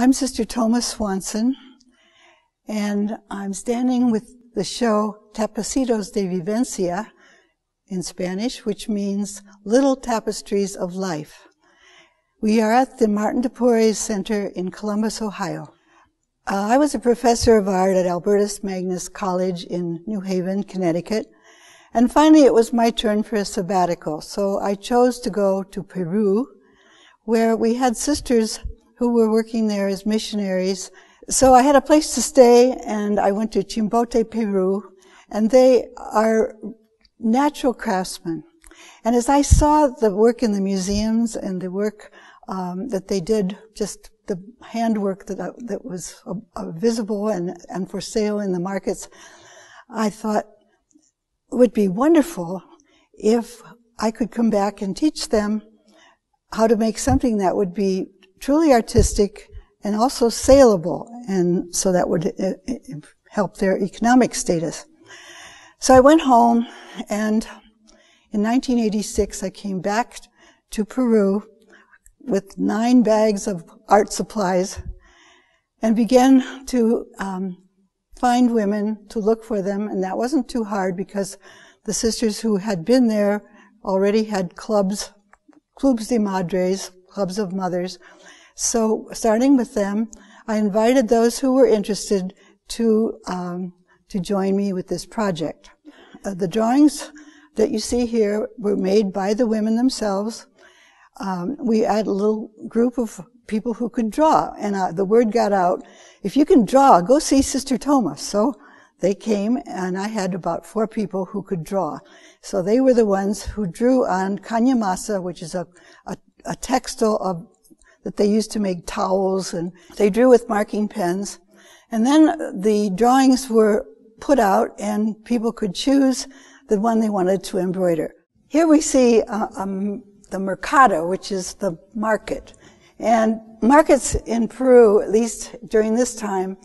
I'm Sister Thomas Swanson, and I'm standing with the show Tapicitos de Vivencia in Spanish, which means Little Tapestries of Life. We are at the Martin de Porres Center in Columbus, Ohio. Uh, I was a professor of art at Albertus Magnus College in New Haven, Connecticut. And finally, it was my turn for a sabbatical. So I chose to go to Peru, where we had sisters who were working there as missionaries. So I had a place to stay and I went to Chimbote, Peru, and they are natural craftsmen. And as I saw the work in the museums and the work um, that they did just the handwork that, uh, that was uh, uh, visible and, and for sale in the markets, I thought it would be wonderful if I could come back and teach them how to make something that would be truly artistic and also saleable, and so that would uh, uh, help their economic status. So I went home, and in 1986 I came back to Peru with nine bags of art supplies and began to um, find women to look for them. And that wasn't too hard because the sisters who had been there already had clubs, clubs de madres, clubs of mothers. So starting with them, I invited those who were interested to um, to join me with this project. Uh, the drawings that you see here were made by the women themselves um, we had a little group of people who could draw, and uh, the word got out: if you can draw, go see Sister Thomas. So they came, and I had about four people who could draw. So they were the ones who drew on cañamazo, which is a, a, a textile of, that they used to make towels, and they drew with marking pens. And then the drawings were put out, and people could choose the one they wanted to embroider. Here we see a, a the mercado, which is the market. And markets in Peru, at least during this time,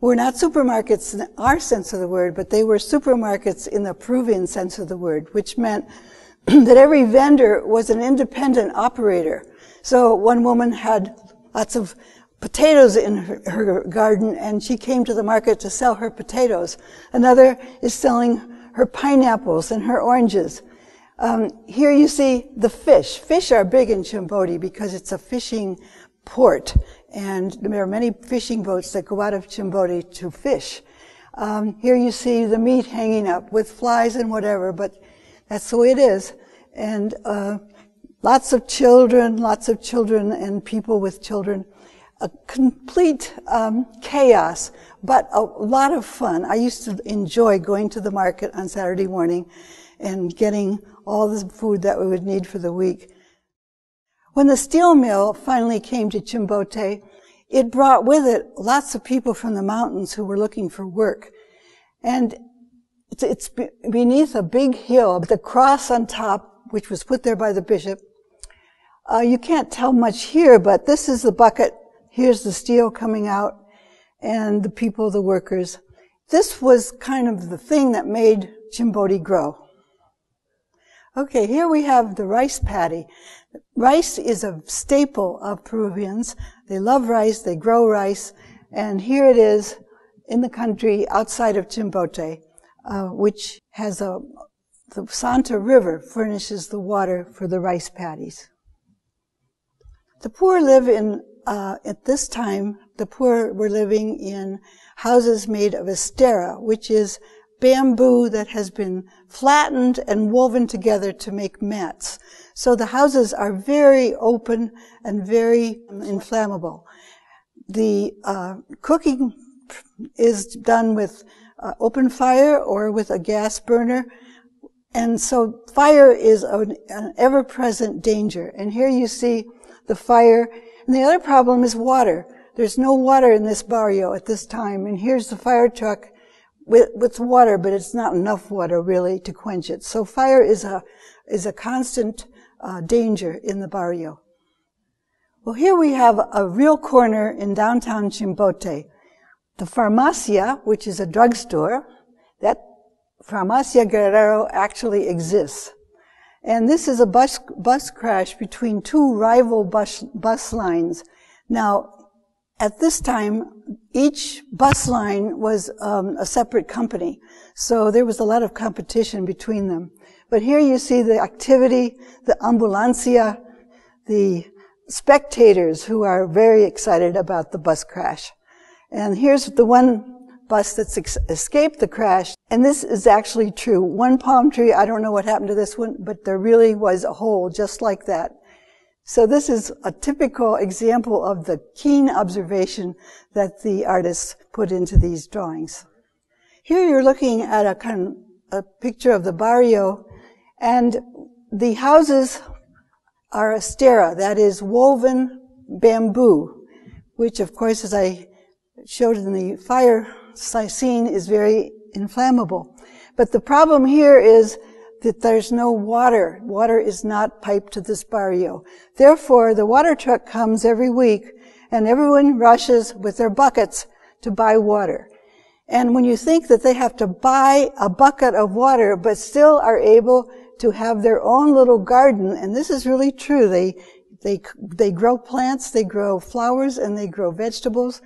were not supermarkets in our sense of the word, but they were supermarkets in the Peruvian sense of the word, which meant that every vendor was an independent operator. So one woman had lots of potatoes in her, her, garden and she came to the market to sell her potatoes. Another is selling her pineapples and her oranges. Um, here you see the fish. Fish are big in Chimbote because it's a fishing port, and there are many fishing boats that go out of Chimbote to fish. Um, here you see the meat hanging up with flies and whatever, but that's the way it is. And uh, lots of children, lots of children and people with children. A complete um, chaos, but a lot of fun. I used to enjoy going to the market on Saturday morning and getting all the food that we would need for the week. When the steel mill finally came to Chimbote, it brought with it lots of people from the mountains who were looking for work. And it's, beneath a big hill, the cross on top, which was put there by the bishop. Uh, you can't tell much here, but this is the bucket. Here's the steel coming out and the people, the workers. This was kind of the thing that made Chimbote grow. Okay, here we have the rice paddy. Rice is a staple of Peruvians. They love rice, they grow rice, and here it is in the country outside of Chimbote, uh, which has a, the Santa River furnishes the water for the rice paddies. The poor live in, uh, at this time, the poor were living in houses made of estera, which is bamboo that has been flattened and woven together to make mats. So the houses are very open and very inflammable. The uh, cooking is done with uh, open fire or with a gas burner. And so fire is an, an ever-present danger. And here you see the fire. And the other problem is water. There's no water in this barrio at this time. And here's the fire truck with, with water, but it's not enough water really to quench it. So fire is a, is a constant uh, danger in the barrio. Well, here we have a real corner in downtown Chimbote. The Farmacia, which is a drugstore, that Farmacia Guerrero actually exists. And this is a bus, bus crash between two rival bus, bus lines. Now, At this time, each bus line was um, a separate company, so there was a lot of competition between them. But here you see the activity, the ambulancia, the spectators who are very excited about the bus crash. And here's the one bus that's ex- escaped the crash. And this is actually true. One palm tree, I don't know what happened to this one, but there really was a hole just like that. So this is a typical example of the keen observation that the artists put into these drawings. Here you're looking at a kind of a picture of the barrio and the houses are estera, that is woven bamboo, which of course, as I showed in the fire scene, is very inflammable. But the problem here is that there's no water. Water is not piped to this barrio. Therefore, the water truck comes every week and everyone rushes with their buckets to buy water. And when you think that they have to buy a bucket of water, but still are able to have their own little garden, and this is really true, they, they, they grow plants, they grow flowers, and they grow vegetables,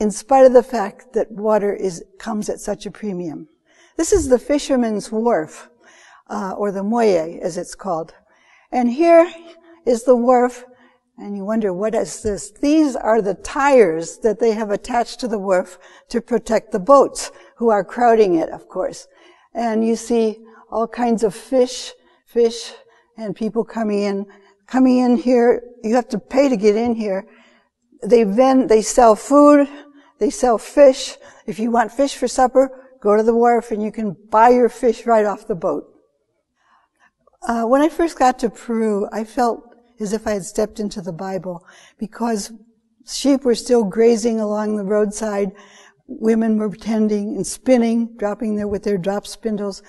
in spite of the fact that water is, comes at such a premium. This is the fisherman's wharf uh, or the muelle, as it's called. And here is the wharf, and you wonder, what is this? These are the tires that they have attached to the wharf to protect the boats, who are crowding it, of course. And you see all kinds of fish, fish, and people coming in, coming in here. You have to pay to get in here. They vend, they sell food, they sell fish. If you want fish for supper, go to the wharf and you can buy your fish right off the boat. Uh, when I first got to Peru, I felt as if I had stepped into the Bible because sheep were still grazing along the roadside. Women were tending and spinning, dropping there with their drop spindles.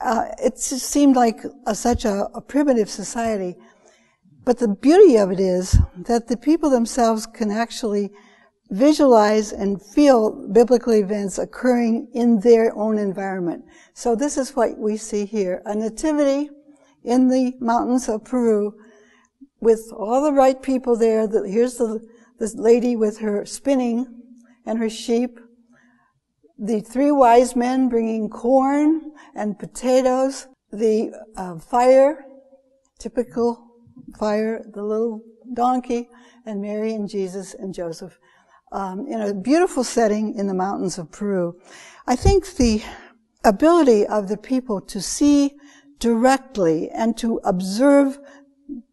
Uh, it just seemed like a, such a, a primitive society. But the beauty of it is that the people themselves can actually visualize and feel biblical events occurring in their own environment. So this is what we see here. A nativity in the mountains of Peru with all the right people there. Here's the, this lady with her spinning and her sheep. The three wise men bringing corn and potatoes. The uh, fire, typical fire, the little donkey, and Mary and Jesus and Joseph. Um, in a beautiful setting in the mountains of Peru. I think the ability of the people to see directly and to observe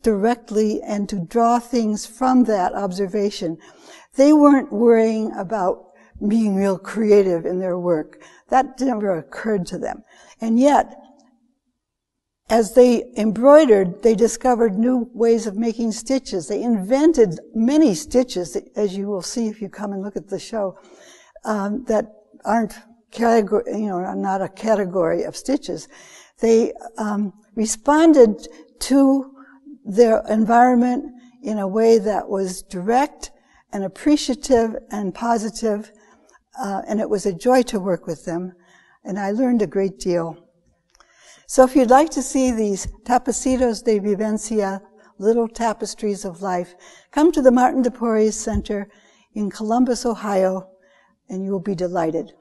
directly and to draw things from that observation. They weren't worrying about being real creative in their work. That never occurred to them. And yet, as they embroidered, they discovered new ways of making stitches. They invented many stitches, as you will see if you come and look at the show, um, that aren't category, you know, are not a category of stitches. They um, responded to their environment in a way that was direct and appreciative and positive, uh, and it was a joy to work with them. And I learned a great deal. So if you'd like to see these tapicitos de vivencia, little tapestries of life, come to the Martin de Porres Center in Columbus, Ohio, and you will be delighted.